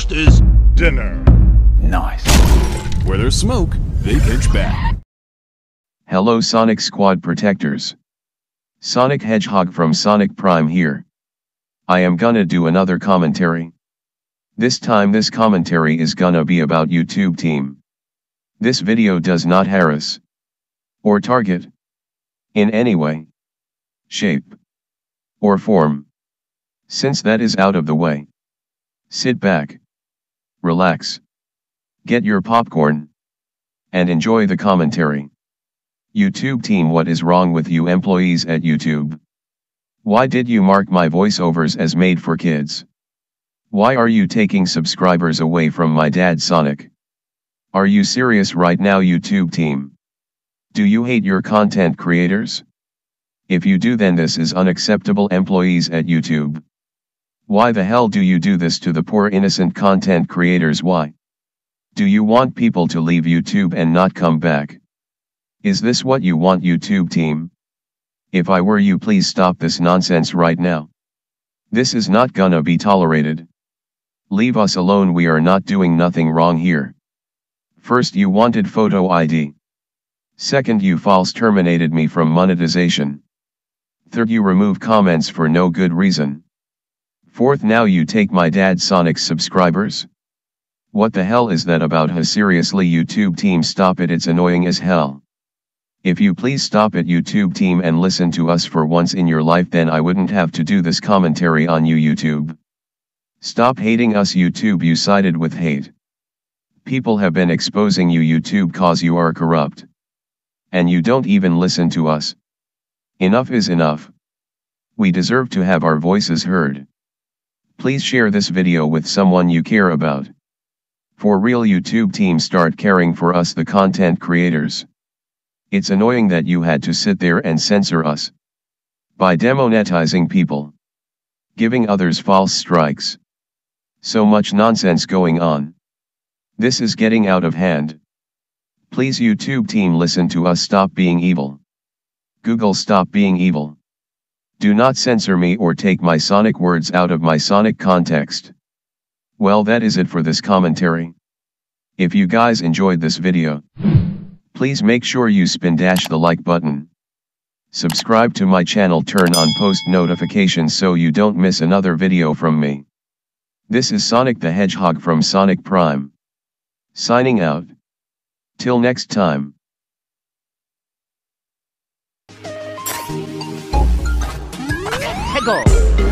Next is dinner. Nice. Where there's smoke, they pitch back. Hello Sonic Squad Protectors. Sonic Hedgehog from Sonic Prime here. I am gonna do another commentary. This time this commentary is gonna be about YouTube team. This video does not harass or target in any way, shape, or form. Since that is out of the way, sit back, relax, get your popcorn, and enjoy the commentary. YouTube team what is wrong with you employees at YouTube? Why did you mark my voiceovers as made for kids? Why are you taking subscribers away from my dad Sonic? Are you serious right now YouTube team? Do you hate your content creators? If you do then this is unacceptable employees at YouTube. Why the hell do you do this to the poor innocent content creators why? Do you want people to leave YouTube and not come back? Is this what you want YouTube team? If I were you please stop this nonsense right now. This is not gonna be tolerated. Leave us alone we are not doing nothing wrong here. First you wanted photo ID. Second you false terminated me from monetization. Third you remove comments for no good reason. Fourth now you take my dad Sonic subscribers? What the hell is that about huh seriously YouTube team stop it it's annoying as hell. If you please stop it YouTube team and listen to us for once in your life then I wouldn't have to do this commentary on you YouTube. Stop hating us YouTube you sided with hate. People have been exposing you YouTube cause you are corrupt. And you don't even listen to us. Enough is enough. We deserve to have our voices heard. Please share this video with someone you care about. For real YouTube team start caring for us the content creators. It's annoying that you had to sit there and censor us. By demonetizing people. Giving others false strikes. So much nonsense going on. This is getting out of hand. Please YouTube team listen to us stop being evil. Google stop being evil. Do not censor me or take my sonic words out of my sonic context. Well that is it for this commentary. If you guys enjoyed this video, please make sure you spin dash the like button. Subscribe to my channel turn on post notifications so you don't miss another video from me. This is Sonic the Hedgehog from Sonic Prime. Signing out. Till next time. Go.